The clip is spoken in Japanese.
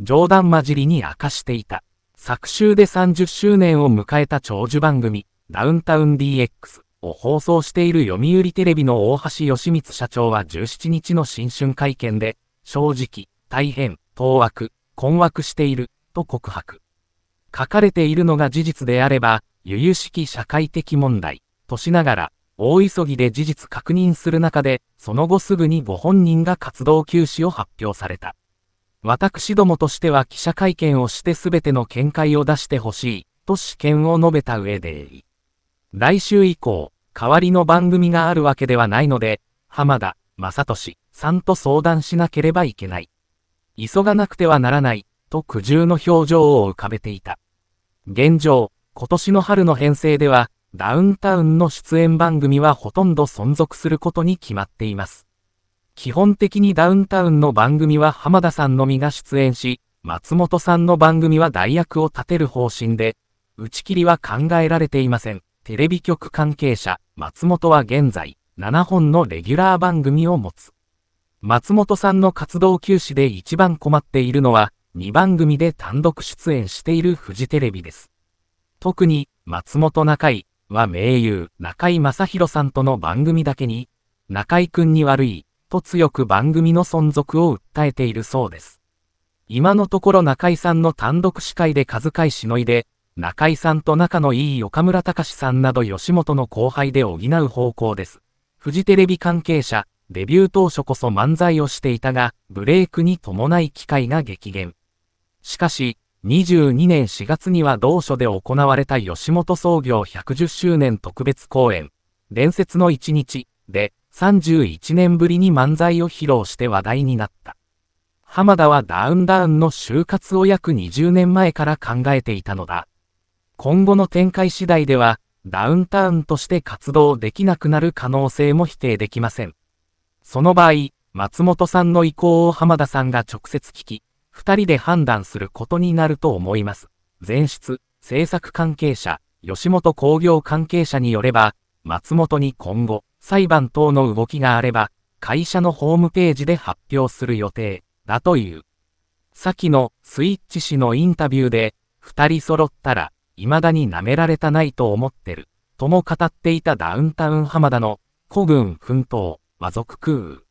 冗談交じりに明かしていた。昨週で30周年を迎えた長寿番組、ダウンタウン DX を放送している読売テレビの大橋義光社長は17日の新春会見で、正直、大変、当惑、困惑している、と告白。書かれているのが事実であれば、由々しき社会的問題、としながら、大急ぎで事実確認する中で、その後すぐにご本人が活動休止を発表された。私どもとしては記者会見をしてすべての見解を出してほしい、と試験を述べた上で、来週以降、代わりの番組があるわけではないので、浜田、正俊、さんと相談しなければいけない。急がなくてはならない、と苦渋の表情を浮かべていた。現状、今年の春の編成では、ダウンタウンの出演番組はほとんど存続することに決まっています。基本的にダウンタウンの番組は浜田さんのみが出演し、松本さんの番組は代役を立てる方針で、打ち切りは考えられていません。テレビ局関係者、松本は現在、7本のレギュラー番組を持つ。松本さんの活動休止で一番困っているのは、2番組で単独出演しているフジテレビです。特に、松本中井は名優、中井正宏さんとの番組だけに、中井くんに悪い、と強く番組の存続を訴えているそうです。今のところ中井さんの単独司会で数回しのいで、中井さんと仲のいい岡村隆さんなど吉本の後輩で補う方向です。フジテレビ関係者、デビュー当初こそ漫才をしていたが、ブレイクに伴い機会が激減。しかし、22年4月には同所で行われた吉本創業110周年特別公演、伝説の一日で、31年ぶりに漫才を披露して話題になった。浜田はダウンダウンの就活を約20年前から考えていたのだ。今後の展開次第では、ダウンタウンとして活動できなくなる可能性も否定できません。その場合、松本さんの意向を浜田さんが直接聞き、二人で判断することになると思います。前出、制作関係者、吉本工業関係者によれば、松本に今後、裁判等の動きがあれば、会社のホームページで発表する予定、だという。先のスイッチ氏のインタビューで、二人揃ったら、未だに舐められたないと思ってる、とも語っていたダウンタウン浜田の、古軍奮闘、和族空。